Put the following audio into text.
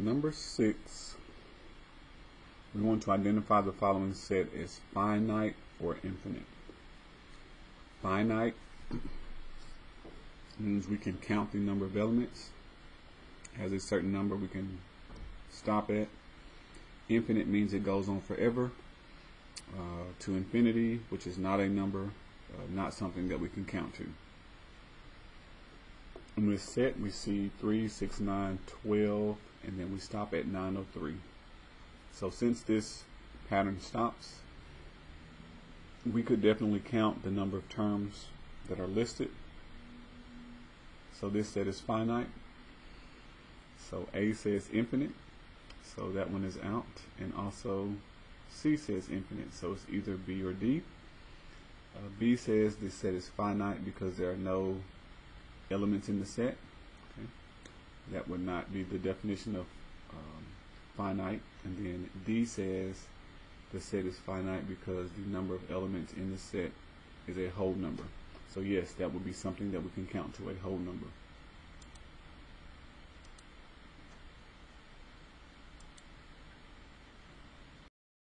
number six, we want to identify the following set as finite or infinite. Finite means we can count the number of elements. Has a certain number we can stop at. Infinite means it goes on forever uh, to infinity, which is not a number, uh, not something that we can count to. In this set, we see 3, 6, 9, 12, and then we stop at 903. So since this pattern stops, we could definitely count the number of terms that are listed. So this set is finite. So A says infinite, so that one is out. And also C says infinite, so it's either B or D. Uh, B says this set is finite because there are no elements in the set. Okay. That would not be the definition of um, finite. And then D says the set is finite because the number of elements in the set is a whole number. So yes, that would be something that we can count to a whole number.